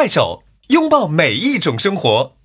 快手拥抱每一种生活。